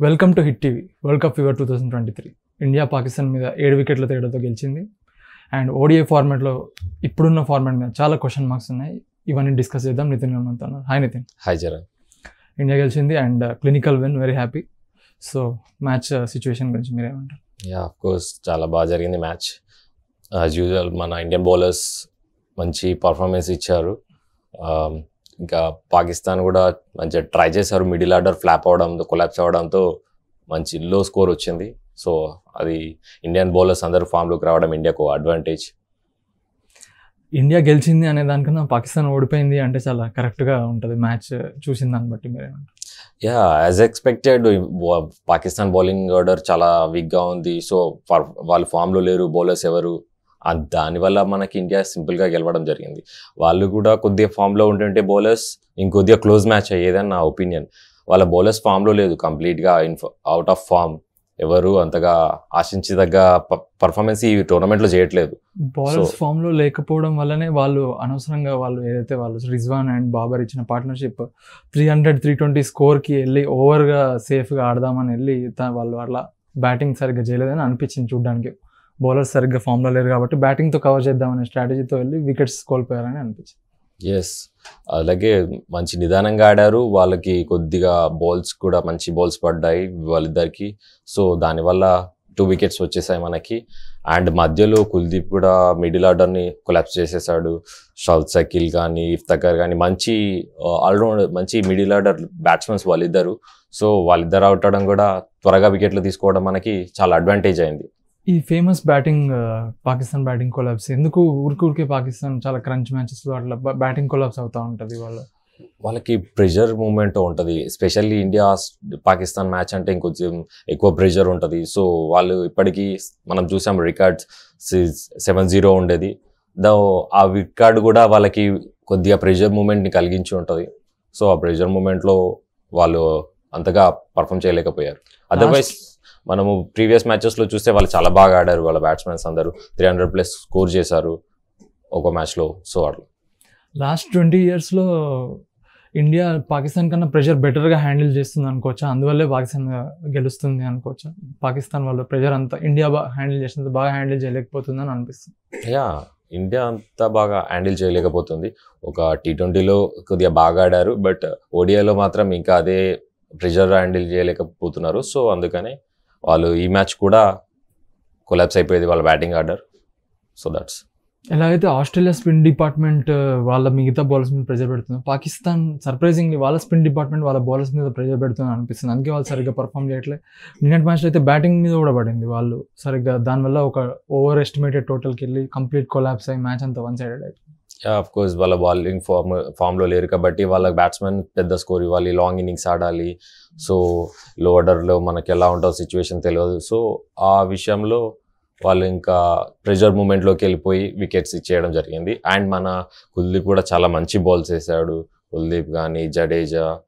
Welcome to hit TV world cup fever two thousand twenty three India Pakistan మీద ఏడు వికెట్ల తేడాతో గెలిచింది. అండ్ ఓడిఐ ఫార్మాట్లో ఇప్పుడున్న ఫార్మాట్ మీద చాలా క్వశ్చన్ మార్క్స్ ఉన్నాయి. ఇవన్నీ డిస్కస్ చేద్దాం. Nitin గమనంతో hi Nitin. Hi Charan India గెలిచింది and clinical win very happy so match situation గురించి మీరేమంటారు యా ఆఫ్ కోర్స్ చాలా బాగా జరిగింది మ్యాచ్ యాజ్ యూజువల్ మన ఇండియన్ బౌలర్స్ మంచి పర్ఫార్మెన్స్ ఇచ్చారు. Um, ఇంకా పాకిస్తాన్ కూడా మంచిగా ట్రై చేశారు. మిడిల్ ఆర్డర్ ఫ్లాప్ అవడంతో కొలాప్స్ అవడంతో మంచి లో స్కోర్ వచ్చింది. సో అది ఇండియన్ బౌలర్స్ అందరూ ఫామ్లోకి రావడం ఇండియాకు అడ్వాంటేజ్ ఇండియా గెలిచింది అనే దానికన్నా పాకిస్తాన్ ఓడిపోయింది అంటే చాలా కరెక్ట్గా ఉంటుంది మ్యాచ్ చూసిన దాన్ని బట్టి మీరేమంటారు? Ya as expected Pakistan bowling order చాలా వీక్గా ఉంది. సో వాళ్ళు ఫామ్లో లేరు బౌలర్స్ ఎవరు? దానివల్ల మనకి ఇండియా సింపుల్గా గెలవడం జరిగింది. వాళ్ళు కూడా కొద్దిగా ఫామ్లో ఉంటుంటే బౌలర్స్ ఇంకొద్దిగా క్లోజ్ మ్యాచ్ అయ్యేదని నా ఒపీనియన్. వాళ్ళ బౌలర్స్ ఫామ్లో లేదు కంప్లీట్గా ఇన్ అవుట్ ఆఫ్ ఫామ్. ఎవరు అంతగా ఆశించదగ్గ పర్ఫార్మెన్స్ ఈ టోర్నమెంట్లో చేయట్లేదు. బౌలర్స్ So- ఫామ్లో లేకపోవడం వల్లనే వాళ్ళు అనవసరంగా వాళ్ళు ఏదైతే వాళ్ళు రిజ్వాన్ అండ్ బాబర్ ఇచ్చిన partnership three hundred three twenty స్కోర్కి వెళ్ళి ఓవర్గా సేఫ్గా ఆడదామని వెళ్ళి వాళ్ళు అట్లా బ్యాటింగ్ సరిగ్గా చేయలేదని అనిపించింది చూడడానికి. బౌలర్స్ సరిగ్గా ఫామ్లో లేరు కాబట్టి బ్యాటింగ్తో కవర్ చేద్దామనే స్ట్రాటజీతో వెళ్ళి వికెట్స్ కోల్పోయారని అనిపించింది. ఎస్ అలాగే మంచి నిదానంగా ఆడారు. వాళ్ళకి కొద్దిగా బాల్స్ కూడా మంచి బాల్స్ పడ్డాయి వాళ్ళిద్దరికి. సో దానివల్ల టూ వికెట్స్ వచ్చేసాయి మనకి. అండ్ మధ్యలో కుల్దీప్ కూడా మిడిల్ ఆర్డర్ని కొలాప్స్ చేసేసాడు. షౌత్ సకిల్ కానీ ఇఫ్తకర్ కానీ మంచి ఆల్రౌండర్ మంచి మిడిల్ ఆర్డర్ బ్యాట్స్మెన్స్ వాళ్ళిద్దరు. సో వాళ్ళిద్దరు అవుట్ అవడం కూడా త్వరగా వికెట్లు తీసుకోవడం మనకి చాలా అడ్వాంటేజ్ అయింది. ఈ famous batting Pakistan batting collapse ఎందుకు ఊరికూరికే పాకిస్తాన్ చాలా క్రంచ్ మ్యాచెస్లో అట్లా బ్యాటింగ్ కొలాబ్స్ అవుతూ ఉంటుంది వాళ్ళ? వాళ్ళకి ప్రెషర్ మూమెంట్ ఉంటుంది. ఎస్పెషల్లీ ఇండియా పాకిస్తాన్ మ్యాచ్ అంటే ఇంకొంచెం ఎక్కువ ప్రెషర్ ఉంటుంది. సో వాళ్ళు ఇప్పటికీ మనం చూసాం రికార్డ్స్ సెవెన్ జీరో ఉండేది. దా ఆ రికార్డ్ కూడా వాళ్ళకి కొద్దిగా ప్రెషర్ మూమెంట్ని కలిగించి ఉంటుంది. సో ఆ ప్రెషర్ మూమెంట్లో వాళ్ళు అంతగా పర్ఫామ్ చేయలేకపోయారు. అదర్వైజ్ మనము ప్రీవియస్ మ్యాచెస్లో చూస్తే వాళ్ళు చాలా బాగా ఆడారు. వాళ్ళ బ్యాట్స్మెన్స్ అందరూ త్రీ హండ్రెడ్ ప్లస్ స్కోర్ చేశారు ఒక మ్యాచ్లో. సో అట్లా. లాస్ట్ ట్వంటీ ఇయర్స్లో ఇండియా పాకిస్తాన్ కన్నా ప్రెషర్ బెటర్గా హ్యాండిల్ చేస్తుంది అనుకోవచ్చా? అందువల్లే పాకిస్తాన్ గెలుస్తుంది అనుకోవచ్చా? పాకిస్తాన్ వాళ్ళు ప్రెషర్ అంతా ఇండియా బాగా హ్యాండిల్ చేసినంత బాగా హ్యాండిల్ చేయలేకపోతుందని అనిపిస్తుంది. యా ఇండియా అంతా బాగా హ్యాండిల్ చేయలేకపోతుంది. ఒక టీ ట్వంటీలో కొద్దిగా బాగా ఆడారు బట్ ఓడిఐలో మాత్రం ఇంకా అదే ప్రెషర్ హ్యాండిల్ చేయలేకపోతున్నారు. సో అందుకనే వాళ్ళు ఈ మ్యాచ్ కూడా కొలాబ్స్ అయిపోయేది వాళ్ళ బ్యాటింగ్ ఆర్డర్. సో దట్స్ ఎలాగైతే ఆస్ట్రేలియా స్పిన్ డిపార్ట్మెంట్ uh, వాళ్ళ మిగతా బౌలర్స్ మీద ప్రెజర్ పెడుతుంది పాకిస్తాన్ సర్ప్రైజింగ్లీ వాళ్ళ స్పిన్ డిపార్ట్మెంట్ వాళ్ళ బౌలర్స్ మీద ప్రెజర్ పెడుతుంది అనిపిస్తుంది. అందుకే వాళ్ళు సరిగ్గా పర్ఫామ్ చేయట్లేదు నిన్నటి మ్యాచ్లో అయితే బ్యాటింగ్ మీద కూడా పడింది వాళ్ళు. సరిగ్గా దానివల్ల ఒక ఓవర్ ఎస్టిమేటెడ్ టోటల్కి వెళ్ళి కంప్లీట్ కొలాప్స్ అయ్యి మ్యాచ్ అంతా వన్ సైడెడ్ అయిపోయింది. ఆఫ్ కోర్స్ వాళ్ళ బౌలింగ్ ఫామ్ ఫామ్లో లేరు కాబట్టి వాళ్ళ బ్యాట్స్మెన్ పెద్ద స్కోర్ ఇవ్వాలి లాంగ్ ఇన్నింగ్స్ ఆడాలి. సో లో ఆర్డర్లో మనకి ఎలా ఉంటుందో సిచ్యువేషన్ తెలియదు. సో ఆ విషయంలో వాళ్ళు ఇంకా ప్రెజర్ మూమెంట్లోకి వెళ్ళిపోయి వికెట్స్ ఇచ్చేయడం జరిగింది. అండ్ మన కుల్దీప్ కూడా చాలా మంచి బాల్స్ వేసాడు. కుల్దీప్ కానీ జడేజా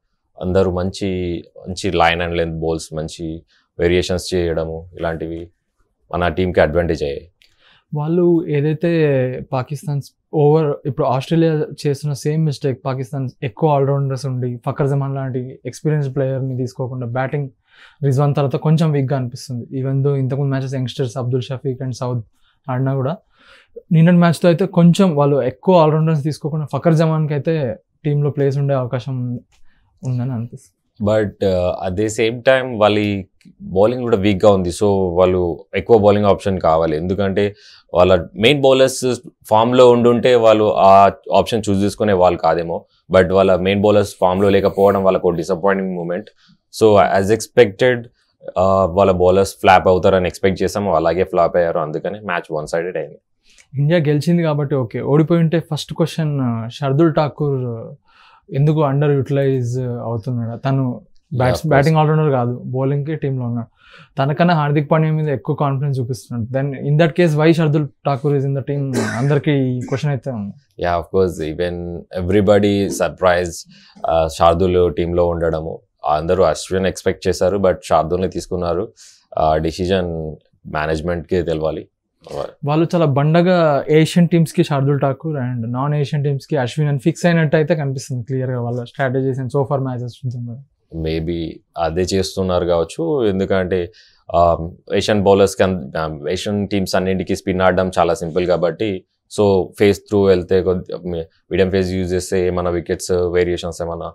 అందరూ మంచి మంచి లైన్ అండ్ లెంత్ బాల్స్ మంచి వేరియేషన్స్ చేయడము ఇలాంటివి మన టీంకి అడ్వాంటేజ్ అయ్యాయి. వాళ్ళు ఏదైతే పాకిస్తాన్ ఓవర్ ఇప్పుడు ఆస్ట్రేలియా చేస్తున్న సేమ్ మిస్టేక్ పాకిస్తాన్ ఎక్కువ ఆల్రౌండర్స్ ఉండి ఫకర్ జమాన్ లాంటి ఎక్స్పీరియన్స్ ప్లేయర్ని తీసుకోకుండా బ్యాటింగ్ రిజ్వాన్ తర్వాత కొంచెం వీక్గా అనిపిస్తుంది. ఈవెన్ దో ఇంతకుముందు matches youngsters Abdul Shafique and Saud ఆడినా కూడా నిన్నటి మ్యాచ్తో అయితే కొంచెం వాళ్ళు ఎక్కువ ఆల్రౌండర్స్ తీసుకోకుండా ఫకర్ జమాన్కి అయితే టీంలో ప్లేస్ ఉండే అవకాశం ఉందని అనిపిస్తుంది. But at the same time వాళ్ళ బౌలింగ్ కూడా వీక్గా ఉంది. సో వాళ్ళు ఎక్కువ బౌలింగ్ ఆప్షన్ కావాలి. ఎందుకంటే వాళ్ళ మెయిన్ బౌలర్స్ ఫామ్లో ఉండుంటే వాళ్ళు ఆ ఆప్షన్ చూస్ చేసుకునే వాళ్ళు కాదేమో. బట్ వాళ్ళ మెయిన్ బౌలర్స్ ఫామ్లో లేకపోవడం వాళ్ళకు disappointing moment so as expected వాళ్ళ బౌలర్స్ ఫ్లాప్ అవుతారని ఎక్స్పెక్ట్ చేసాము. అలాగే ఫ్లాప్ అయ్యారు. అందుకని మ్యాచ్ వన్ సైడెడ్ అయింది. ఇండియా గెలిచింది కాబట్టి ఓకే. ఓడిపోయి ఉంటే ఫస్ట్ క్వశ్చన్ షర్దుల్ ఠాకూర్ ఎందుకు అండర్ యూటిలైజ్ అవుతున్నాడు? తను బ్యాట్స్. బ్యాటింగ్ ఆల్రౌండర్ కాదు బౌలింగ్కి టీంలో ఉన్నాడు. తనకన్నా హార్దిక్ పాండ్యా మీద ఎక్కువ కాన్ఫిడెన్స్ చూపిస్తున్నాడు. Then in that case why Shardul Thakur is in the team అందరికి క్వశ్చన్ అయితే ఉంది. Ya of course even everybody surprise Shardul టీంలో ఉండడము. అందరూ అశ్విన్ ఎక్స్పెక్ట్ చేశారు బట్ షార్దుల్ని తీసుకున్నారు. డిసిజన్ మేనేజ్మెంట్కి తెలవాలి. వాళ్ళు చాలా బండగా Asian టీమ్స్కి Shardul Thakur and non Asian టీమ్స్కి Ashwin అని ఫిక్స్ అయినట్టు అయితే కనిపిస్తుంది క్లియర్గా వాళ్ళ strategies and so far matches చూద్దాం మేబీ అదే చేస్తున్నారు కావచ్చు ఎందుకంటే ఏషియన్ బౌలర్స్కి ఏషియన్ టీమ్స్ అన్నింటికి స్పిన్ ఆడడం చాలా సింపుల్ కాబట్టి సో ఫేస్ త్రూ వెళ్తే కొద్ది మీడియం ఫేస్ యూజ్ చేస్తే ఏమైనా వికెట్స్ వేరియేషన్స్ ఏమైనా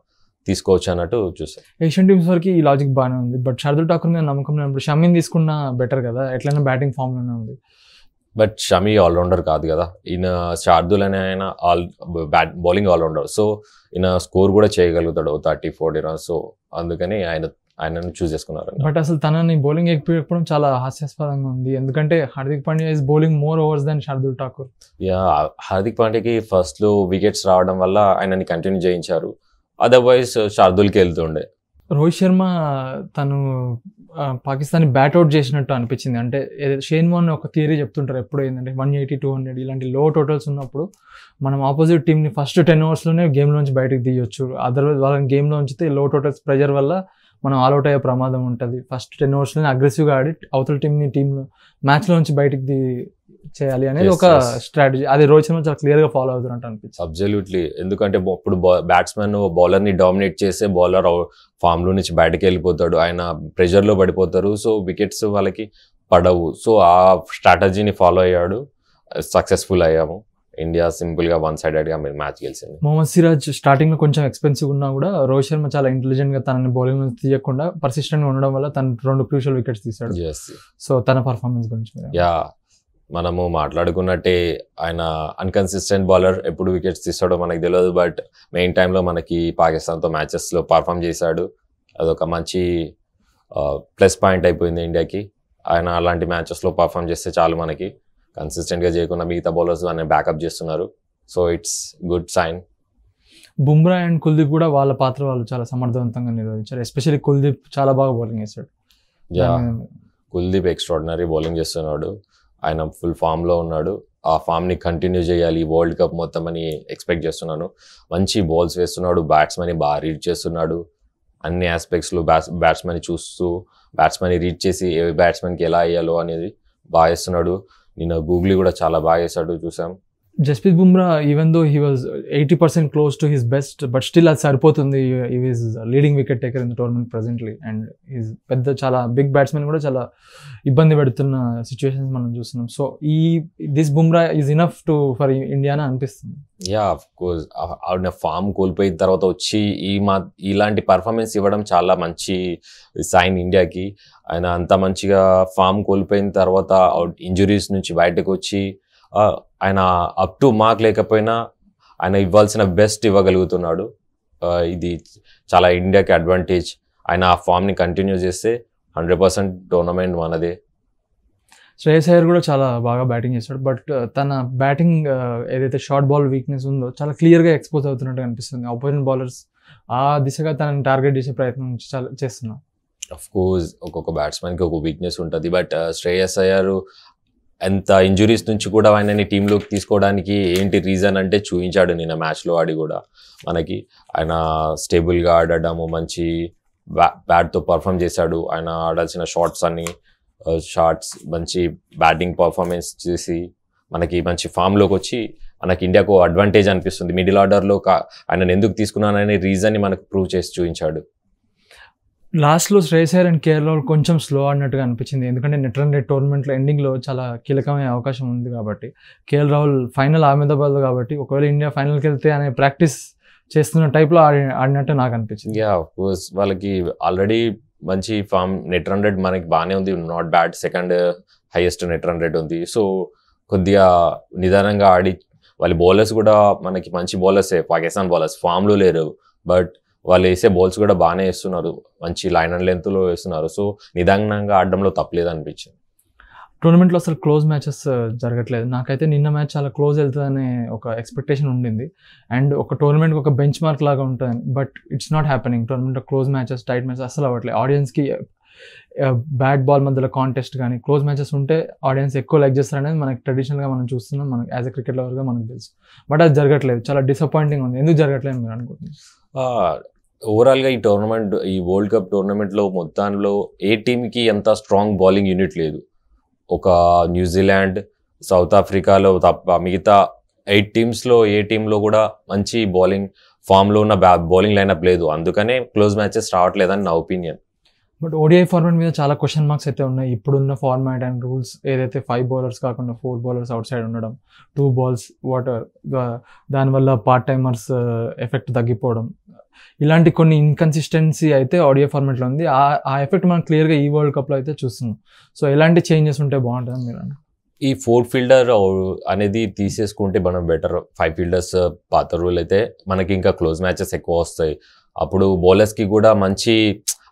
తీసుకోవచ్చు అన్నట్టు చూసాం ఏషియన్ టీమ్స్ వరకు ఈ లాజిక్ బాగానే ఉంది బట్ షర్దుల్ ఠాకూర్ మీద నమ్మకం లేనప్పుడు షమీన్ తీసుకున్న బెటర్ కదా ఎట్లయినా బ్యాటింగ్ ఫామ్లోనే ఉంది. బట్ షమీ ఆల్రౌండర్ కాదు కదా. ఈయన శార్దుల్ అనే ఆయన all bat bowling allrounder so ఈయన స్కోర్ కూడా చేయగలుగుతాడు థర్టీ ఫోర్టీ రన్స్ సో అందుకని ఆయన ఆయనను చూస్ చేసుకున్నారు. బట్ అసలు తనని బౌలింగ్ ఎక్కిపోవడం చాలా హాస్యాస్పదంగా ఉంది. ఎందుకంటే Hardik Pandya is bowling more overs then Shardul Thakur ya Hardik పాండ్యాకి ఫస్ట్లో వికెట్స్ రావడం వల్ల ఆయనని కంటిన్యూ చేయించారు. అదర్వైజ్ శార్దుల్కి వెళ్తుండే. రోహిత్ శర్మ తను పాకిస్తాన్ బ్యాట్ అవుట్ చేసినట్టు అనిపించింది. అంటే షేన్ వాన్ ఒక థియరీ చెప్తుంటారు ఎప్పుడు ఏంటంటే వన్ ఎయిటీ టూ హండ్రెడ్ ఇలాంటి లో టోటల్స్ ఉన్నప్పుడు మనం ఆపోజిట్ టీమ్ని ఫస్ట్ టెన్ అవర్స్లోనే గేమ్లోంచి బయటకు తీయొచ్చు. అదర్వైజ్ వాళ్ళని గేమ్లో ఉంచితే లో టోటల్స్ ప్రెజర్ వల్ల మనం ఆల్అౌట్ అయ్యే ప్రమాదం ఉంటుంది. ఫస్ట్ టెన్ అవర్స్లోనే అగ్రెసివ్గా ఆడి అవతల టీంని టీంలో మ్యాచ్లో నుంచి బయటికి చేయాలి అనేది ఒక. స్ట్రాటజీ అది రోహిత్ శర్మ చాలా క్లియర్గా ఫాలో అవుతున్నట్టు అనిపించింది అబ్జల్యూట్లీ ఎందుకంటే ఇప్పుడు బ్యాట్స్మెన్ బౌలర్ని డామినేట్ చేస్తే బౌలర్ ఫామ్లో నుంచి బయటకు వెళ్ళిపోతాడు. ఆయన ప్రెషర్లో పడిపోతారు. సో వికెట్స్ వాళ్ళకి పడవు. సో ఆ స్ట్రాటజీని ఫాలో అయ్యాడు. సక్సెస్ఫుల్ అయ్యాము. ఇండియా సింపుల్గా వన్ సైడెడ్గా మీరు మ్యాచ్ గెలిచింది. మొహమ్మద్ సిరాజ్ స్టార్టింగ్లో కొంచెం ఎక్స్పెన్సివ్ ఉన్నా కూడా రోహిత్ శర్మ చాలా ఇంటెలిజెంట్గా తనని బౌలింగ్ నుంచి తీయకుండా పర్సిస్టెంట్గా ఉండడం వల్ల తను రెండు క్రూషియల్ వికెట్స్ తీశాడు. సో తన పర్ఫార్మెన్స్ గురించి యా మనము మాట్లాడుకున్నట్టే ఆయన అన్కన్సిస్టెంట్ బౌలర్ ఎప్పుడు వికెట్స్ తీస్తాడో మనకు తెలియదు బట్ మెయిన్ టైంలో మనకి పాకిస్తాన్తో మ్యాచెస్లో పర్ఫామ్ చేశాడు. అదొక మంచి ప్లస్ పాయింట్ అయిపోయింది ఇండియాకి ఆయన అలాంటి మ్యాచెస్లో పర్ఫామ్ చేస్తే చాలు మనకి. కన్సిస్టెంట్గా చేయకుండా మిగతా బౌలర్స్ ఆయన బ్యాకప్ చేస్తున్నారు. So it's good sign Bumrah and Kuldeep కూడా వాళ్ళ పాత్ర వాళ్ళు చాలా సమర్థవంతంగా నిర్వహించారు. ఎస్పెషల్లీ కుల్దీప్ చాలా బాగా బౌలింగ్ వేశాడు యా కుల్దీప్ ఎక్స్ట్రాడినరీ బౌలింగ్ చేస్తున్నాడు. ఆయన ఫుల్ ఫామ్లో ఉన్నాడు. ఆ ఫామ్ని కంటిన్యూ చేయాలి. వరల్డ్ కప్ మొత్తం అని ఎక్స్పెక్ట్ చేస్తున్నాను. మంచి బాల్స్ వేస్తున్నాడు. బ్యాట్స్మెన్ బాగా రీడ్ చేస్తున్నాడు. అన్ని ఆస్పెక్ట్స్లో బ్యాట్స్ బ్యాట్స్మెన్ చూస్తూ బ్యాట్స్మెన్ రీడ్ చేసి ఏ బ్యాట్స్మెన్కి ఎలా వేయాలో అనేది బాగా వేస్తున్నాడు. నిన్న గూగ్లీ కూడా చాలా బాగా వేసాడు చూసాం Jasprit Bumrah even though he was eighty percent close to his best but still అది సరిపోతుంది. ఈ is leading wicket taker in the tournament presently and is పెద్ద చాలా బిగ్ బ్యాట్స్మెన్ కూడా చాలా ఇబ్బంది పెడుతున్న సిచ్యువేషన్స్ మనం చూస్తున్నాం. సో ఈ this Bumrah is enough to for Indiana అనిపిస్తుంది. యా ఆఫ్ కోర్స్ ఆవిడ ఫామ్ కోల్పోయిన తర్వాత వచ్చి ఈ మా ఇలాంటి పర్ఫార్మెన్స్ ఇవ్వడం చాలా మంచి సైన్ ఇండియాకి ఆయన అంత మంచిగా ఫామ్ కోల్పోయిన తర్వాత ఇంజురీస్ నుంచి బయటకు వచ్చి ఆయన అప్ టు మార్క్ లేకపోయినా ఆయన ఇవ్వాల్సిన బెస్ట్ ఇవ్వగలుగుతున్నాడు. ఇది చాలా ఇండియాకి అడ్వాంటేజ్ ఆయన ఆ ఫామ్ని కంటిన్యూ చేస్తే హండ్రెడ్ పర్సెంట్ టోర్నమెంట్ మనదే. శ్రేయస్ అయ్యర్ కూడా చాలా బాగా బ్యాటింగ్ చేశాడు బట్ తన బ్యాటింగ్ ఏదైతే షార్ట్ బాల్ వీక్నెస్ ఉందో చాలా క్లియర్గా ఎక్స్పోజ్ అవుతున్నట్టు అనిపిస్తుంది. అపోజిట్ బౌలర్స్ ఆ దిశగా తనని టార్గెట్ చేసే ప్రయత్నం చాలా చేస్తున్నాం అఫ్ కోర్స్ ఒక్కొక్క బ్యాట్స్మెన్కి ఒక వీక్నెస్ ఉంటుంది. బట్ శ్రేయస్ అయ్యారు ఎంత ఇంజురీస్ నుంచి కూడా ఆయనని టీంలోకి తీసుకోవడానికి ఏంటి రీజన్ అంటే చూపించాడు నిన్న మ్యాచ్లో ఆడి కూడా మనకి. ఆయన స్టేబుల్గా ఆడడము మంచి బ్యా బ్యాట్తో పర్ఫామ్ చేశాడు. ఆయన ఆడాల్సిన షార్ట్స్ అన్ని షార్ట్స్ మంచి బ్యాటింగ్ పర్ఫార్మెన్స్ చేసి మనకి మంచి ఫామ్లోకి వచ్చి మనకి ఇండియాకు అడ్వాంటేజ్ అనిపిస్తుంది. మిడిల్ ఆర్డర్లో ఆయన ఎందుకు తీసుకున్నాననే రీజన్ని మనకు ప్రూవ్ చేసి చూపించాడు. లాస్ట్లో శ్రేయస్ అయ్యర్ అండ్ కేరళ కొంచెం స్లో ఆడినట్టుగా అనిపించింది. ఎందుకంటే నెట్ రన్ రేట్ టోర్నమెంట్లో ఎండింగ్లో చాలా కీలకమైన అవకాశం ఉంది కాబట్టి కేఎల్ రాహుల్ ఫైనల్ అహ్మదాబాద్ కాబట్టి ఒకవేళ ఇండియా ఫైనల్కి వెళ్తే అనే ప్రాక్టీస్ చేస్తున్న టైప్లో ఆడి ఆడినట్టు నాకు అనిపించింది. యా కోర్స్ వాళ్ళకి ఆల్రెడీ మంచి ఫామ్ నెట్ రన్ రేట్ మనకి బాగానే ఉంది. Not bad second highest net run rate ఉంది. సో కొద్దిగా నిదానంగా ఆడి వాళ్ళ బౌలర్స్ కూడా మనకి మంచి బౌలర్సే. పాకిస్తాన్ బౌలర్స్. ఫామ్లో లేరు. బట్ వాళ్ళు వేసే బాల్స్ కూడా బాగానే వేస్తున్నారు. మంచి లైన్ అండ్ లెంత్లో వేస్తున్నారు. సో నిదానంగా ఆడడంలో తప్పలేదు అనిపించింది టోర్నమెంట్లో అసలు క్లోజ్ మ్యాచెస్ uh, జరగట్లేదు. నాకైతే నిన్న మ్యాచ్ చాలా క్లోజ్ వెళ్తుందనే ఒక ఎక్స్పెక్టేషన్ ఉండింది. అండ్ ఒక టోర్నమెంట్ ఒక బెంచ్ మార్క్ లాగా ఉంటుంది బట్ ఇట్స్ నాట్ హ్యాపెనింగ్ టోర్నమెంట్లో క్లోజ్ మ్యాచెస్ టైట్ మ్యాచెస్ అసలు అవ్వట్లేదు. ఆడియన్స్కి బ్యాట్ బాల్ మధ్యలో కాంటెస్ట్ కానీ క్లోజ్ మ్యాచెస్ ఉంటే ఆడియన్స్ ఎక్కువ లైక్ చేస్తారు అనేది మనకి ట్రెడిషనల్గా మనం చూస్తున్నాం. మనకి యాజ్ ఎ క్రికెట్ లవర్గా మనకు తెలుసు. బట్ అది జరగట్లేదు. చాలా డిసప్పాయింటింగ్ ఉంది. ఎందుకు జరగట్లేదు మీరు అనుకుంటున్నాను ఓవరాల్గా ఈ టోర్నమెంట్ ఈ వరల్డ్ కప్ టోర్నమెంట్లో మొత్తంలో ఏ టీంకి ఎంత స్ట్రాంగ్ బౌలింగ్ యూనిట్ లేదు. ఒక న్యూజిలాండ్ సౌత్ ఆఫ్రికాలో తప్ప మిగతా ఎయిట్ టీమ్స్లో ఏ టీంలో కూడా మంచి బౌలింగ్ ఫామ్లో ఉన్న బ్యా బౌలింగ్ లైనప్ లేదు. అందుకనే క్లోజ్ మ్యాచెస్ రావట్లేదని నా ఒపీనియన్. బట్ ఓడిఐ ఫార్మాట్ మీద చాలా క్వశ్చన్ మార్క్స్ అయితే ఉన్నాయి. ఇప్పుడున్న ఫార్మాట్ అండ్ రూల్స్ ఏదైతే ఫైవ్ బౌలర్స్ కాకుండా ఫోర్ బౌలర్స్ అవుట్ సైడ్ ఉండడం టూ బాల్స్ వాటర్ దానివల్ల పార్ట్ టైమర్స్ ఎఫెక్ట్ తగ్గిపోవడం ఇలాంటి కొన్ని ఇన్కన్సిస్టెన్సీ అయితే ఆడియో ఫార్మాట్లో ఉంది. ఆ ఆ ఎఫెక్ట్ మనం క్లియర్గా ఈ వరల్డ్ కప్లో అయితే చూస్తున్నాం. సో ఎలాంటి చేంజెస్ ఉంటే బాగుంటుంది మీరు ఈ ఫోర్ ఫీల్డర్ అనేది తీసేసుకుంటే మనం బెటర్ ఫైవ్ ఫీల్డర్స్ పాత రూల్ అయితే మనకి ఇంకా క్లోజ్ మ్యాచెస్ ఎక్కువ వస్తాయి. అప్పుడు బౌలర్స్కి కూడా మంచి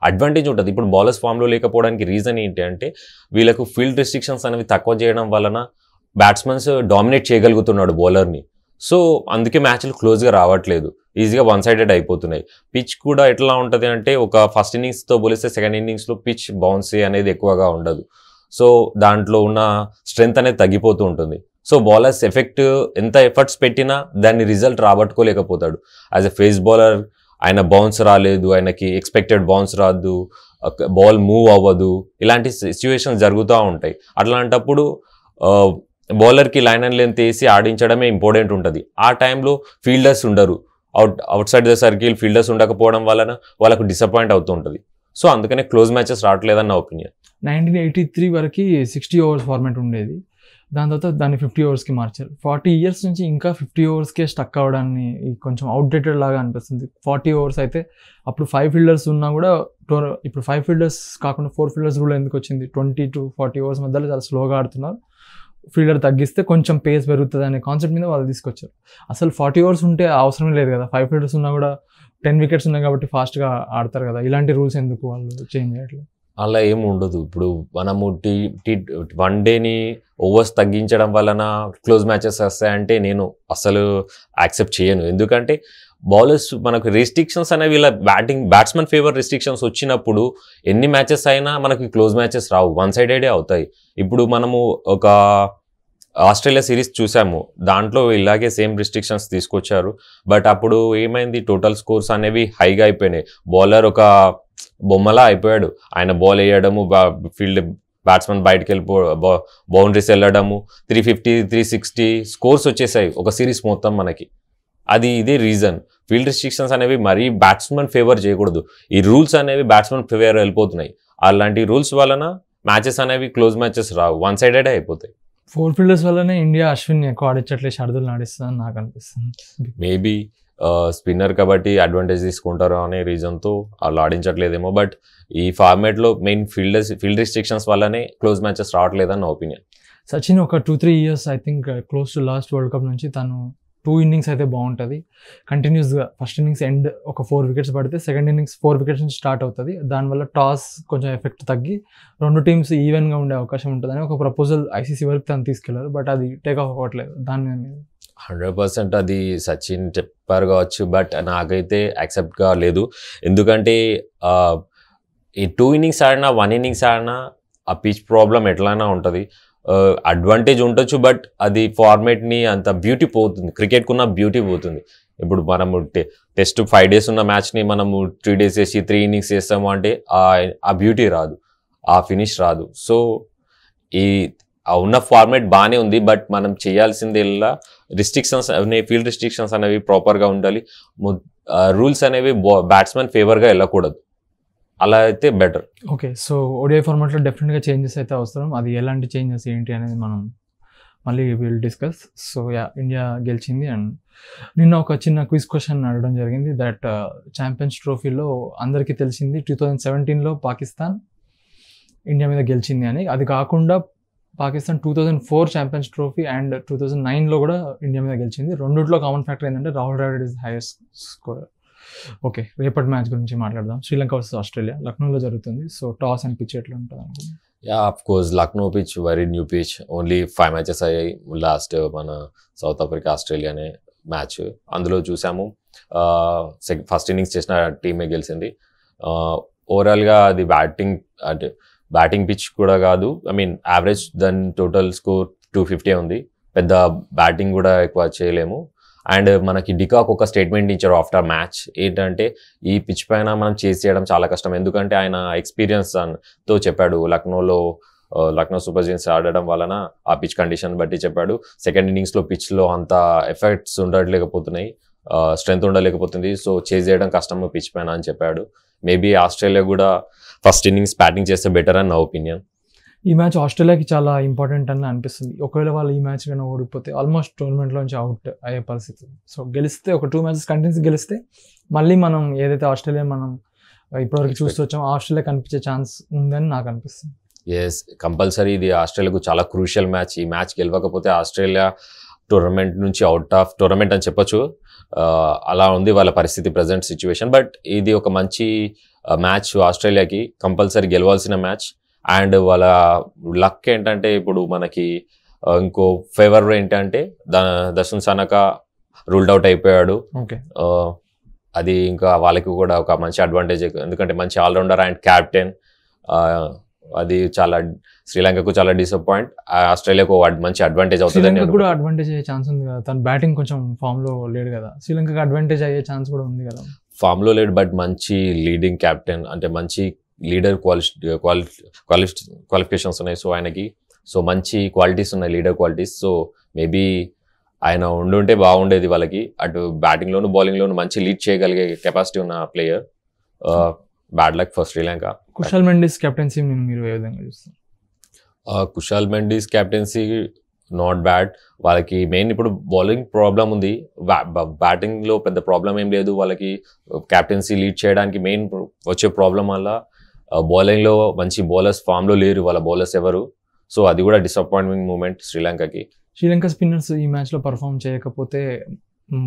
అడ్వాంటేజ్ ఉంటుంది. ఇప్పుడు బౌలర్స్ ఫామ్లో లేకపోవడానికి రీజన్ ఏంటి అంటే వీళ్ళకు ఫీల్డ్ రెస్ట్రిక్షన్స్ అనేవి తక్కువ చేయడం వలన బ్యాట్స్మెన్స్ డామినేట్ uh, చేయగలుగుతున్నాడు బౌలర్ని సో అందుకే మ్యాచ్లు క్లోజ్గా రావట్లేదు. ఈజీగా వన్ సైడెడ్ అయిపోతున్నాయి. పిచ్ కూడా ఎట్లా ఉంటుంది అంటే ఒక ఫస్ట్ ఇన్నింగ్స్తో పోలిస్తే సెకండ్ ఇన్నింగ్స్లో పిచ్ బౌన్సీ అనేది ఎక్కువగా ఉండదు. సో దాంట్లో ఉన్న స్ట్రెంగ్త్ అనేది తగ్గిపోతూ ఉంటుంది. సో బౌలర్స్ ఎఫెక్ట్ ఎంత ఎఫర్ట్స్ పెట్టినా దాన్ని రిజల్ట్ రాబట్టుకోలేకపోతాడు. యాజ్ ఎ ఫేస్ బౌలర్ ఆయన బౌన్స్ రాలేదు ఆయనకి ఎక్స్పెక్టెడ్ బౌన్స్ రాదు బాల్ మూవ్ అవ్వదు. ఇలాంటి సిచ్యువేషన్స్ జరుగుతూ ఉంటాయి. అట్లాంటప్పుడు బౌలర్కి లైన్ అండ్ లెంత్ వేసి ఆడించడమే ఇంపార్టెంట్ ఉంటుంది. ఆ టైంలో ఫీల్డర్స్ ఉండరు. Out outside the circle fielders ఉండకపోవడం వలన వాళ్ళకు డిసప్పాయింట్ అవుతూ ఉంటుంది. సో అందుకనే క్లోజ్ మ్యాచెస్ రావట్లేదని నా ఒపీనియన్. నైన్టీన్ ఎయిటీ త్రీ వరకు సిక్స్టీ ఓవర్స్ ఫార్మాట్ ఉండేది. దాని తర్వాత దాన్ని ఫిఫ్టీ ఓవర్స్కి మార్చారు. ఫార్టీ ఇయర్స్ నుంచి ఇంకా ఫిఫ్టీ ఓవర్స్కే స్టక్ అవ్వడాన్ని కొంచెం అవుట్డేటెడ్ లాగా అనిపిస్తుంది. ఫార్టీ ఓవర్స్ అయితే అప్పుడు ఫైవ్ ఫీల్డర్స్ ఉన్నా కూడా ఇప్పుడు ఫైవ్ ఫీల్డర్స్ కాకుండా ఫోర్ ఫీల్డర్స్ రూల్ ఎందుకు వచ్చింది? ట్వంటీ టు ఫార్టీ ఓవర్స్ మధ్యలో చాలా స్లోగా ఆడుతున్నారు. ఫీల్డర్ తగ్గిస్తే కొంచెం పేస్ పెరుగుతుంది అనే కాన్సెప్ట్ మీద వాళ్ళు తీసుకొచ్చారు. అసలు ఫార్టీ ఓవర్స్ ఉంటే అవసరం లేదు కదా. ఫైవ్ ఫీల్డర్స్ ఉన్నా కూడా టెన్ వికెట్స్ ఉన్నాయి కాబట్టి ఫాస్ట్గా ఆడతారు కదా. ఇలాంటి రూల్స్ ఎందుకు వాళ్ళు చేంజ్ చేయట్లేదు? అలా ఏమి ఉండదు. ఇప్పుడు మనము టీ టీ వన్ డేని ఓవర్స్ తగ్గించడం వలన క్లోజ్ మ్యాచెస్ వస్తాయంటే నేను అసలు యాక్సెప్ట్ చేయను. ఎందుకంటే బౌలర్స్ మనకు రెస్ట్రిక్షన్స్ అనేవి ఇలా బ్యాటింగ్ బ్యాట్స్మెన్ ఫేవర్ రెస్ట్రిక్షన్స్ వచ్చినప్పుడు ఎన్ని మ్యాచెస్ అయినా మనకి క్లోజ్ మ్యాచెస్ రావు. వన్ సైడెడే అవుతాయి. ఇప్పుడు మనము ఒక ఆస్ట్రేలియా సిరీస్ చూసాము. దాంట్లో ఇలాగే సేమ్ రిస్ట్రిక్షన్స్ తీసుకొచ్చారు. బట్ అప్పుడు ఏమైంది? టోటల్ స్కోర్స్ అనేవి హైగా అయిపోయినాయి. బౌలర్ ఒక బొమ్మలా అయిపోయాడు. ఆయన బాల్ వేయడము ఫీల్డ్ బ్యాట్స్మెన్ బయటకు వెళ్ళిపో బౌండరీస్ వెళ్ళడము three fifty three sixty scores వచ్చేసాయి ఒక సిరీస్ మొత్తం మనకి. అది ఇదే రీజన్. ఫీల్డ్ రిస్ట్రిక్షన్స్ అనేవి మరీ బ్యాట్స్మెన్ ఫేవర్ చేయకూడదు. ఈ రూల్స్ అనేవి బ్యాట్స్మెన్ ఫేవర్ వెళ్ళిపోతున్నాయి. అలాంటి రూల్స్ వలన మ్యాచెస్ అనేవి క్లోజ్ మ్యాచెస్ రావు. వన్ సైడెడ్ అయిపోతాయి. ఫోర్ ఫీల్డర్స్ వల్లనే ఇండియా అశ్విన్ ఎక్కువ ఆడించట్లే షరదులు ఆడిస్తుందని నాకు అనిపిస్తుంది. మేబీ స్పిన్నర్ కాబట్టి అడ్వాంటేజ్ తీసుకుంటారు అనే రీజన్తో వాళ్ళు ఆడించట్లేదేమో బట్ ఈ ఫార్మేట్లో మెయిన్ ఫీల్డర్స్ ఫీల్డ్ రిస్ట్రిక్షన్స్ వల్లనే క్లోజ్ మ్యాచెస్ రావట్లేదని నా ఒపీనియన్ సచిన్ ఒక two three years I think close to last world cup నుంచి తను టూ ఇన్నింగ్స్ అయితే బాగుంటుంది. కంటిన్యూస్గా ఫస్ట్ ఇన్నింగ్స్ ఎండ్ ఒక ఫోర్ వికెట్స్ పడితే సెకండ్ ఇన్నింగ్స్ ఫోర్ వికెట్స్ నుంచి స్టార్ట్ అవుతుంది. దానివల్ల టాస్ కొంచెం ఎఫెక్ట్ తగ్గి రెండు టీమ్స్ ఈవెన్గా ఉండే అవకాశం ఉంటుందని ఒక ప్రపోజల్ ఐసీసీ వరకు తను తీసుకెళ్ళారు. బట్ అది టేక్ ఆఫ్ అవ్వట్లేదు. దాని మీద హండ్రెడ్ పర్సెంట్ అది సచిన్ చెప్పారు కావచ్చు. బట్ నాకైతే యాక్సెప్ట్గా లేదు. ఎందుకంటే ఈ టూ ఇన్నింగ్స్ ఆడినా వన్ ఇన్నింగ్స్ ఆడినా ఆ పిచ్ ప్రాబ్లం ఎట్లయినా ఉంటుంది. అడ్వాంటేజ్ ఉండొచ్చు బట్ అది ఫార్మేట్ని అంత బ్యూటీ పోతుంది. క్రికెట్కున్న బ్యూటీ పోతుంది. ఇప్పుడు మనము టెస్ట్ ఫైవ్ డేస్ ఉన్న మ్యాచ్ని మనము త్రీ డేస్ వేసి త్రీ ఇన్నింగ్స్ చేస్తాము అంటే ఆ- బ్యూటీ రాదు. ఆ ఫినిష్ రాదు. సో ఈ ఉన్న ఫార్మేట్ బాగానే ఉంది బట్ మనం చేయాల్సిందల్లా రిస్ట్రిక్షన్స్ అనే ఫీల్డ్ రిస్ట్రిక్షన్స్ అనేవి ప్రాపర్గా ఉండాలి. రూల్స్ అనేవి బ్యాట్స్మెన్ ఫేవర్గా వెళ్ళకూడదు. అలా అయితే బెటర్ ఓకే సో ఓడిఐ ఫార్మాట్లో డెఫినెట్గా చేంజెస్ అయితే అవసరం. అది ఎలాంటి చేంజెస్ ఏంటి అనేది మనం మళ్ళీ will discuss so yeah India గెలిచింది అండ్ నిన్న ఒక చిన్న క్విజ్ క్వశ్చన్ అడగడం జరిగింది. దట్ ఛాంపియన్స్ ట్రోఫీలో అందరికీ తెలిసింది టూ థౌజండ్ సెవెంటీన్లో పాకిస్తాన్ ఇండియా మీద గెలిచింది అని. అది కాకుండా Pakistan two thousand four champions trophy and two thousand నైన్లో కూడా ఇండియా మీద గెలిచింది. రెండుట్లో కామన్ ఫ్యాక్టర్ ఏంటంటే Rahul Dravid is highest score okay రేపటి మ్యాచ్ గురించి మాట్లాడదాం. Sri Lanka versus Australia. లక్నోలో జరుగుతుంది. సో టాస్ అండ్ పిచ్ ఎట్లా ఉంటుంది yeah of course Lucknow pitch very new pitch. Only five matches అయ్యాయి. లాస్ట్ మన సౌత్ ఆఫ్రికా ఆస్ట్రేలియా అనే మ్యాచ్ అందులో చూసాము. ఫస్ట్ ఇన్నింగ్స్ చేసిన టీమే గెలిచింది. ఓవరాల్గా అది బ్యాటింగ్ అంటే బ్యాటింగ్ పిచ్ కూడా కాదు. ఐ మీన్ యావరేజ్ దాని టోటల్ స్కోర్ టూ ఫిఫ్టీ ఉంది. పెద్ద బ్యాటింగ్ కూడా ఎక్కువ చేయలేము. అండ్ మనకి డికాక్ ఒక స్టేట్మెంట్ ఇచ్చారు ఆఫ్టర్ మ్యాచ్ ఏంటంటే ఈ పిచ్ పైన మనం చేసి చేయడం చాలా కష్టం. ఎందుకంటే ఆయన ఎక్స్పీరియన్స్తో చెప్పాడు. లక్నోలో లక్నో సూపర్ జైన్స్ ఆడడం వలన ఆ పిచ్ కండిషన్ బట్టి చెప్పాడు. సెకండ్ ఇన్నింగ్స్లో పిచ్లో అంత ఎఫెక్ట్స్ ఉండట్లేకపోతున్నాయి. స్ట్రెంత్ ఉండలేకపోతుంది. సో చేజ్ చేయడం కష్టం పిచ్ పైన అని చెప్పాడు. మేబీ ఆస్ట్రేలియా కూడా ఫస్ట్ ఇన్నింగ్స్ బ్యాటింగ్ చేస్తే బెటర్ అని నా ఒపీనియన్ ఈ మ్యాచ్ ఆస్ట్రేలియాకి చాలా ఇంపార్టెంట్ అని అనిపిస్తుంది. ఒకవేళ వాళ్ళు ఈ మ్యాచ్ కన్నా ఓడిపోతే ఆల్మోస్ట్ టోర్నమెంట్లోంచి అవుట్ అయ్యే పరిస్థితి. సో గెలిస్తే ఒక టూ మ్యాచెస్ కంటిన్యూస్ గెలిస్తే మళ్ళీ మనం ఏదైతే ఆస్ట్రేలియా మనం ఇప్పటివరకు చూస్తూ వచ్చామో ఆస్ట్రేలియా కనిపించే ఛాన్స్ ఉందని నాకు అనిపిస్తుంది. ఎస్ కంపల్సరీ ఇది ఆస్ట్రేలియాకు చాలా క్రూషియల్ మ్యాచ్ ఈ మ్యాచ్ గెలవకపోతే ఆస్ట్రేలియా టోర్నమెంట్ నుంచి అవుట్ ఆఫ్ టోర్నమెంట్ అని చెప్పొచ్చు. అలా ఉంది వాళ్ళ పరిస్థితి ప్రజెంట్ సిచ్యువేషన్ బట్ ఇది ఒక మంచి మ్యాచ్ ఆస్ట్రేలియాకి. కంపల్సరీ గెలవాల్సిన మ్యాచ్ అండ్ వాళ్ళ లక్ ఏంటంటే ఇప్పుడు మనకి ఇంకో ఫేవర్ ఏంటంటే దర్శన్ సనక రూల్డ్ అవుట్ అయిపోయాడు. అది ఇంకా వాళ్ళకి కూడా ఒక మంచి అడ్వాంటేజ్ ఎందుకంటే మంచి ఆల్రౌండర్ అండ్ క్యాప్టెన్ అది చాలా శ్రీలంకకు చాలా డిసప్పాయింట్ ఆస్ట్రేలియాకు మంచి అడ్వాంటేజ్ అవుతుంది కూడా అడ్వాంటేజ్ అయ్యే ఛాన్స్ ఉంది కదా. తన బ్యాటింగ్ కొంచెం ఫామ్లో లేడు కదా. శ్రీలంకకి అడ్వాంటేజ్ అయ్యే ఛాన్స్ కూడా ఉంది కదా. ఫామ్లో లేడు బట్ మంచి లీడింగ్ క్యాప్టెన్ అంటే మంచి లీడర్ క్వాలి క్వాలి క్వాలిఫికేషన్స్ ఉన్నాయి. సో ఆయనకి సో మంచి క్వాలిటీస్ ఉన్నాయి లీడర్ క్వాలిటీస్. సో మేబీ ఆయన ఉండుంటే బాగుండేది వాళ్ళకి. అటు బ్యాటింగ్ లోను బౌలింగ్ లోను మంచి లీడ్ చేయగలిగే కెపాసిటీ ఉన్న player. Bad luck for Sri Lanka. Kusal Mendis captaincy మీరు ఏ విధంగా చూస్తారు? Kusal Mendis captaincy not bad. వాళ్ళకి మెయిన్ ఇప్పుడు బౌలింగ్ ప్రాబ్లం ఉంది. బ్యాటింగ్లో పెద్ద ప్రాబ్లం ఏం లేదు. వాళ్ళకి కెప్టెన్సీ లీడ్ చేయడానికి మెయిన్ వచ్చే ప్రాబ్లం వల్ల బౌలింగ్లో మంచి బౌలర్స్ ఫామ్లో లేరు వాళ్ళ బౌలర్స్ ఎవరు? సో అది కూడా డిసప్పాయింట్మెంట్ మూమెంట్ శ్రీలంకకి. శ్రీలంక స్పిన్నర్స్ ఈ మ్యాచ్లో పర్ఫామ్ చేయకపోతే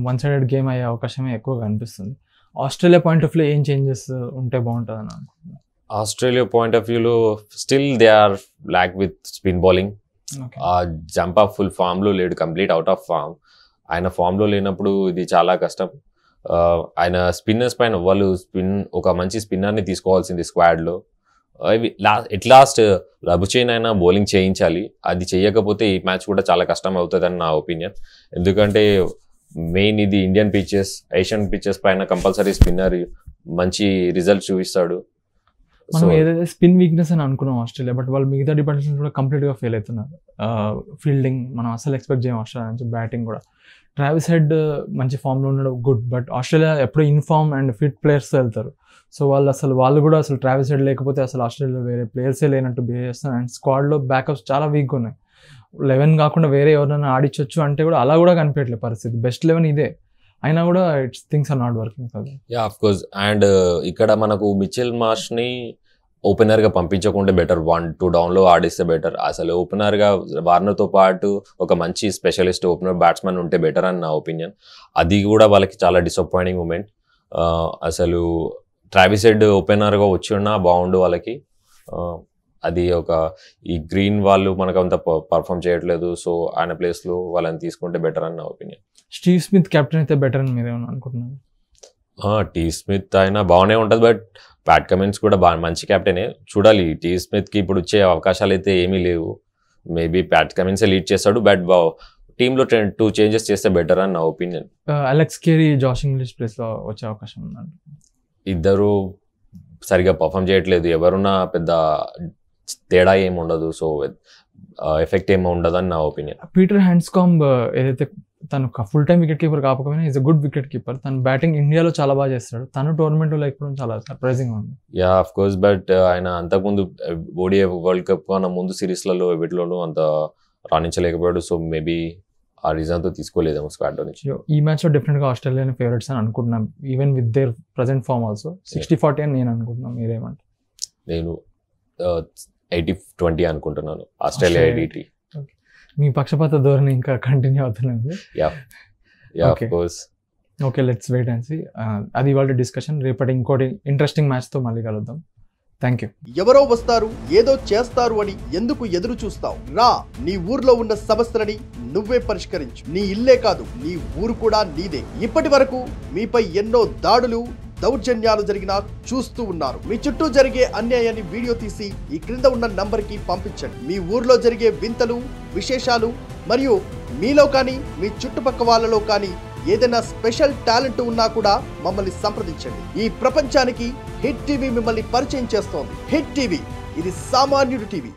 వన్ సైడెడ్ గేమ్ అయ్యే అవకాశమే ఎక్కువగా అనిపిస్తుంది ఆస్ట్రేలియా పాయింట్ ఆఫ్లో ఏం చేంజెస్ ఉంటే బాగుంటుంది అని అనుకుంటున్నాను ఆస్ట్రేలియా పాయింట్ ఆఫ్ వ్యూలో still they are block with spin bowling ఆ జంప్ ఆఫ్ ఫుల్ ఫామ్లో లేడు కంప్లీట్ అవుట్ ఆఫ్ ఫామ్ ఆయన ఫామ్లో లేనప్పుడు ఇది చాలా కష్టం. ఆయన స్పిన్నర్స్ పైన వాళ్ళు స్పిన్ ఒక మంచి స్పిన్నర్ని తీసుకోవాల్సింది తీసుకోవాల్సింది squad last at last Labuschagne అయినా బౌలింగ్ చేయించాలి. అది చేయకపోతే ఈ మ్యాచ్ కూడా చాలా కష్టం అవుతుందని నా ఒపీనియన్ ఎందుకంటే మెయిన్ ఇది ఇండియన్ పిచ్చెస్ ఏషియన్ పిచ్చెస్ పైన కంపల్సరీ స్పిన్నర్ మంచి రిజల్ట్ చూపిస్తాడు. మనం ఏదైతే స్పిన్ వీక్నెస్ అని అనుకున్నాం ఆస్ట్రేలియా బట్ వాళ్ళు మిగతా డిపార్ట్మెంట్స్ కూడా కంప్లీట్గా ఫెయిల్ అవుతున్నారు. ఫీల్డింగ్ మనం అసలు ఎక్స్పెక్ట్ చేయం ఆస్ట్రేలియా నుంచి బ్యాటింగ్ కూడా. ట్రావిస్ హెడ్ మంచి ఫామ్లో ఉండడం గుడ్ బట్ ఆస్ట్రేలియా ఎప్పుడు in form and fit players వెళ్తారు. సో వాళ్ళు అసలు వాళ్ళు కూడా అసలు ట్రావిస్ హెడ్ లేకపోతే అసలు ఆస్ట్రేలియా వేరే ప్లేయర్సే లేనట్టు బిహేవ్ చేస్తారు అండ్ స్క్వాడ్లో బ్యాకప్స్ చాలా వీక్గా ఉన్నాయి. లెవెన్ కాకుండా వేరే ఎవరైనా ఆడిచ్చొచ్చు అంటే కూడా అలా కూడా కనిపించట్లేదు పరిస్థితి. బెస్ట్ లెవెన్ ఇదే. అయినా కూడా it's things are not working for yeah of course. And uh, ఇక్కడ మనకు మిచెల్ మార్ష్ని ఓపెనర్గా పంపించకుండా బెటర్. వన్ టూ డౌన్లో ఆడిస్తే బెటర్. అసలు ఓపెనర్గా వార్నర్తో పాటు ఒక మంచి స్పెషలిస్ట్ ఓపెనర్ బ్యాట్స్మెన్ ఉంటే బెటర్ అని నా ఒపీనియన్. అది కూడా వాళ్ళకి చాలా డిసప్పాయింటింగ్ మూమెంట్ uh, అసలు ట్రావిస్ హెడ్ ఓపెనర్గా వచ్చి ఉన్నా బాగుండు వాళ్ళకి. Uh, అది ఒక ఈ గ్రీన్ వాళ్ళు మనకు అంత పర్ఫామ్ చేయట్లేదు. సో ఆయన ప్లేస్లో వాళ్ళని తీసుకుంటే బెటర్ అని నా ఒపీనియన్. స్టీవ్ స్మిత్ కెప్టెన్ అయితే బెటర్ అని మీరేమన్నా అనుకుంటున్నారు? టీ స్మిత్ అయినా బాగానే ఉంటుంది బట్ ప్యాట్ కమిన్స్ కూడా బాగా మంచి క్యాప్టెనే చూడాలి టీ స్మిత్కి ఇప్పుడు వచ్చే అవకాశాలు అయితే ఏమీ లేవు. మేబీ ప్యాట్ కమిన్సే లీడ్ చేస్తాడు బట్ టీంలో టూ చేంజెస్ చేస్తే బెటర్ అని నా opinion Alex Carey Josh Inglis ప్లేస్లో వచ్చే అవకాశం ఉందండి. ఇద్దరు సరిగా పర్ఫామ్ చేయట్లేదు. ఎవరున్నా పెద్ద తేడా ఏమి ఉండదు సో ఎఫెక్ట్ ఏమి ఉండదు అని నా ఒపీనియన్ పీటర్ హ్యాండ్స్కాంబ్ ఏదైతే తను ఫుల్ టైం వికెట్ కీపర్ కాకపోయినా is a good wicket keeper తను బ్యాటింగ్ ఇండియాలో చాలా బాగా చేస్తాడు. తను టోర్నమెంట్లో లేకపోవడం చాలా సర్ప్రైజింగ్ ఉంది. యా ఆఫ్ కోర్స్ బట్ ఆయన అంతకుముందు ఓడిఐ వరల్డ్ కప్ కన్నా ముందు సిరీస్లలో వీటిలోనూ అంత రాణించలేకపోయాడు. సో మేబీ ఆ రీజన్తో తీసుకోలేదేమో స్క్వాడ్ నుంచి ఈ మ్యాచ్లో డెఫినెట్గా ఆస్ట్రేలియా ఫేవరెట్స్ అని అనుకుంటున్నాం. Even with their present form also sixty forty అని నేను అనుకుంటున్నాను మీరేమంటారు? నేను ఎయిటీ ట్వంటీ అనుకుంటున్నాను. Australia Australia. మీ పక్షపాత ధోరణి ఇంకా కంటిన్యూ అవుతున్నది. Yeah yeah of Okay. Course okay let's wait and see అది ఇవాళ డిస్కషన్ రేపటి ఇంకోటి ఇంట్రెస్టింగ్ మ్యాచ్తో మళ్ళీ కలుద్దాం. థ్యాంక్ యూ ఎవరో వస్తారు ఏదో చేస్తారు అని ఎందుకు ఎదురు చూస్తావు? రా నీ ఊర్లో ఉన్న సమస్యలని నువ్వే పరిష్కరించు. నీ ఇల్లే కాదు నీ ఊరు కూడా నీదే. ఇప్పటి వరకు మీపై ఎన్నో దాడులు దౌర్జన్యాలు జరిగినా చూస్తూ ఉన్నారు. మీ చుట్టూ జరిగే అన్యాయాన్ని వీడియో తీసి ఈ క్రింద ఉన్న నంబర్కి పంపించండి. మీ ఊర్లో జరిగే వింతలు విశేషాలు మరియు మీలో కానీ మీ చుట్టుపక్క వాళ్ళలో కానీ ఏదైనా స్పెషల్ టాలెంట్ ఉన్నా కూడా మమ్మల్ని సంప్రదించండి. ఈ ప్రపంచానికి హిట్ టీవీ మిమ్మల్ని పరిచయం చేస్తోంది. Hit TV. ఇది సామాన్యుడు టీవీ.